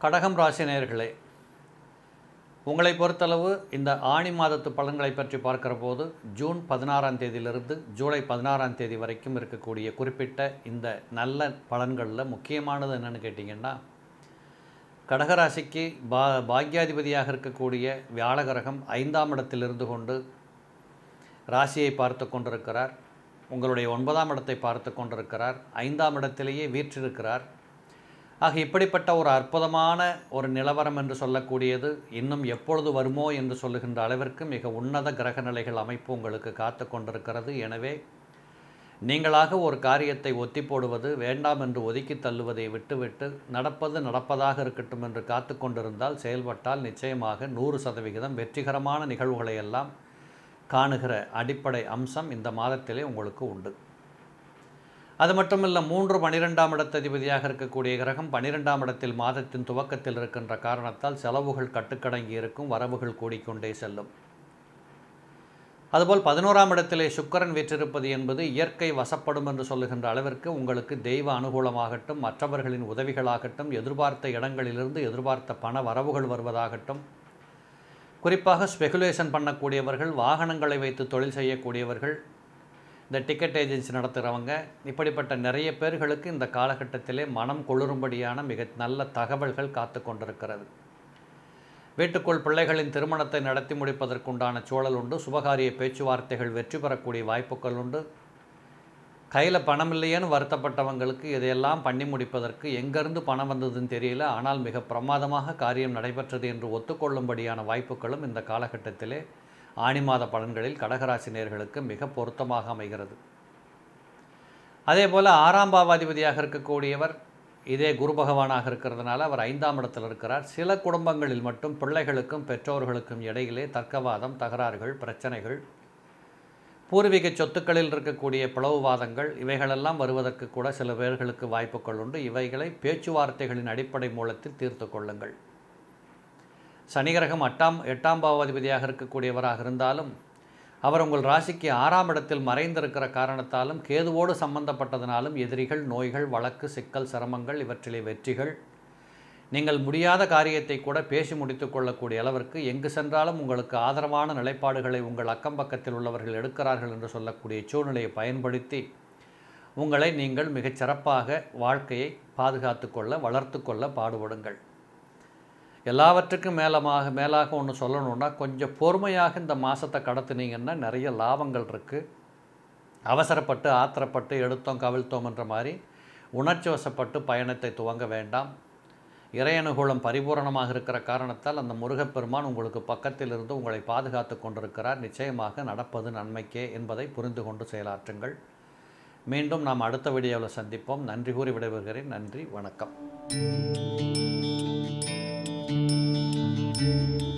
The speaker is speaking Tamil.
கடகம் ராசினியர்களே உங்களை பொறுத்தளவு இந்த ஆணி மாதத்து பலன்களை பற்றி பார்க்கிற போது ஜூன் பதினாறாம் தேதியிலிருந்து ஜூலை பதினாறாம் தேதி வரைக்கும் இருக்கக்கூடிய குறிப்பிட்ட இந்த நல்ல பலன்களில் முக்கியமானது என்னன்னு கேட்டிங்கன்னா கடகராசிக்கு பா பாக்யாதிபதியாக இருக்கக்கூடிய வியாழகரகம் ஐந்தாம் இடத்திலிருந்து கொண்டு ராசியை பார்த்து கொண்டிருக்கிறார். உங்களுடைய ஒன்பதாம் இடத்தை பார்த்து கொண்டிருக்கிறார். ஐந்தாம் இடத்திலேயே வீற்றிருக்கிறார். ஆக இப்படிப்பட்ட ஒரு அற்புதமான ஒரு நிலவரம் என்று சொல்லக்கூடியது இன்னும் எப்பொழுது வருமோ என்று சொல்லுகின்ற அளவிற்கு மிக உன்னத கிரக நிலைகள் அமைப்பு உங்களுக்கு காத்து கொண்டிருக்கிறது. எனவே நீங்களாக ஒரு காரியத்தை ஒத்தி போடுவது வேண்டாம் என்று ஒதுக்கி தள்ளுவதை விட்டுவிட்டு நடப்பது நடப்பதாக இருக்கட்டும் என்று காத்து கொண்டிருந்தால் செயல்பட்டால் நிச்சயமாக நூறு சதவிகிதம் வெற்றிகரமான நிகழ்வுகளை எல்லாம் காணுகிற அடிப்படை அம்சம் இந்த மாதத்திலே உங்களுக்கு உண்டு. அது மட்டுமல்ல மூன்று பனிரெண்டாம் இடத்ததிபதியாக இருக்கக்கூடிய கிரகம் பனிரெண்டாம் இடத்தில் மாதத்தின் துவக்கத்தில் இருக்கின்ற காரணத்தால் செலவுகள் கட்டுக்கடங்கி இருக்கும் வரவுகள் கூடிக்கொண்டே செல்லும். அதுபோல் பதினோராம் இடத்திலே சுக்கரன் வீற்றிருப்பது என்பது இயற்கை வசப்படும் என்று சொல்லுகின்ற அளவிற்கு உங்களுக்கு தெய்வ அனுகூலமாகட்டும் மற்றவர்களின் உதவிகளாகட்டும் எதிர்பார்த்த இடங்களிலிருந்து எதிர்பார்த்த பண வரவுகள் வருவதாகட்டும். குறிப்பாக ஸ்பெகுலேஷன் பண்ணக்கூடியவர்கள் வாகனங்களை வைத்து தொழில் செய்யக்கூடியவர்கள் இந்த டிக்கெட் ஏஜென்சி நடத்துகிறவங்க இப்படிப்பட்ட நிறைய பேர்களுக்கு இந்த காலகட்டத்திலே மனம் கொளுரும்படியான மிக நல்ல தகவல்கள் காத்து கொண்டிருக்கிறது வீட்டுக்குள் பிள்ளைகளின் திருமணத்தை நடத்தி முடிப்பதற்குண்டான சூழல் உண்டு. சுபகாரிய பேச்சுவார்த்தைகள் வெற்றி பெறக்கூடிய வாய்ப்புகள் உண்டு. கையில் பணம் இல்லையேன்னு வருத்தப்பட்டவங்களுக்கு இதையெல்லாம் பண்ணி முடிப்பதற்கு எங்கேருந்து பணம் வந்ததுன்னு தெரியல. ஆனால் மிக பிரமாதமாக காரியம் நடைபெற்றது என்று ஒத்துக்கொள்ளும்படியான வாய்ப்புகளும் இந்த காலகட்டத்திலே ஆணி மாத பலன்களில் கடகராசினியர்களுக்கு மிக பொருத்தமாக அமைகிறது. அதே போல் ஆறாம் பாவாதிபதியாக இருக்கக்கூடியவர் இதே குரு பகவானாக இருக்கிறதுனால அவர் ஐந்தாம் இடத்தில் இருக்கிறார். சில குடும்பங்களில் மட்டும் பிள்ளைகளுக்கும் பெற்றோர்களுக்கும் இடையிலே தர்க்கவாதம் தகராறுகள் பிரச்சனைகள் பூர்வீக சொத்துக்களில் இருக்கக்கூடிய பிளவுவாதங்கள் இவைகளெல்லாம் வருவதற்கு கூட சில பேர்களுக்கு வாய்ப்புகள் உண்டு. இவைகளை பேச்சுவார்த்தைகளின் அடிப்படை மூலத்தில் தீர்த்து கொள்ளுங்கள். சனிகிரகம் எட்டாம் எட்டாம் பாவாதிபதியாக இருக்கக்கூடியவராக இருந்தாலும் அவர் உங்கள் ராசிக்கு ஆறாம் இடத்தில் மறைந்திருக்கிற காரணத்தாலும் கேதுவோடு சம்பந்தப்பட்டதனாலும் எதிரிகள் நோய்கள் வழக்கு சிக்கல் சிரமங்கள் இவற்றிலே வெற்றிகள். நீங்கள் முடியாத காரியத்தை கூட பேசி முடித்து கொள்ளக்கூடிய அளவிற்கு எங்கு சென்றாலும் உங்களுக்கு ஆதரவான நிலைப்பாடுகளை உங்கள் அக்கம் பக்கத்தில் உள்ளவர்கள் எடுக்கிறார்கள் என்று சொல்லக்கூடிய சூழ்நிலையை பயன்படுத்தி உங்களை நீங்கள் மிகச் சிறப்பாக வாழ்க்கையை பாதுகாத்து கொள்ள வளர்த்து கொள்ள பாடுபடுங்கள். எல்லாவற்றுக்கும் மேலமாக மேலாக ஒன்று சொல்லணுன்னா கொஞ்சம் பொறுமையாக இந்த மாதத்தை கடத்துனீங்கன்னா நிறைய லாபங்கள் இருக்குது அவசரப்பட்டு ஆத்திரப்பட்டு எடுத்தோம் கவிழ்த்தோம் என்ற மாதிரி உணர்ச்சி வசப்பட்டு பயணத்தை துவங்க வேண்டாம். இறையனுகூலம் பரிபூரணமாக இருக்கிற காரணத்தால் அந்த முருகப்பெருமான் உங்களுக்கு பக்கத்தில் இருந்து உங்களை பாதுகாத்து கொண்டிருக்கிறார். நிச்சயமாக நடப்பது நன்மைக்கே என்பதை புரிந்து கொண்டு செயலாற்றுங்கள். மீண்டும் நாம் அடுத்த வீடியோவில் சந்திப்போம். நன்றி கூறி விடைபெறுகிறேன். நன்றி. வணக்கம். Thank you.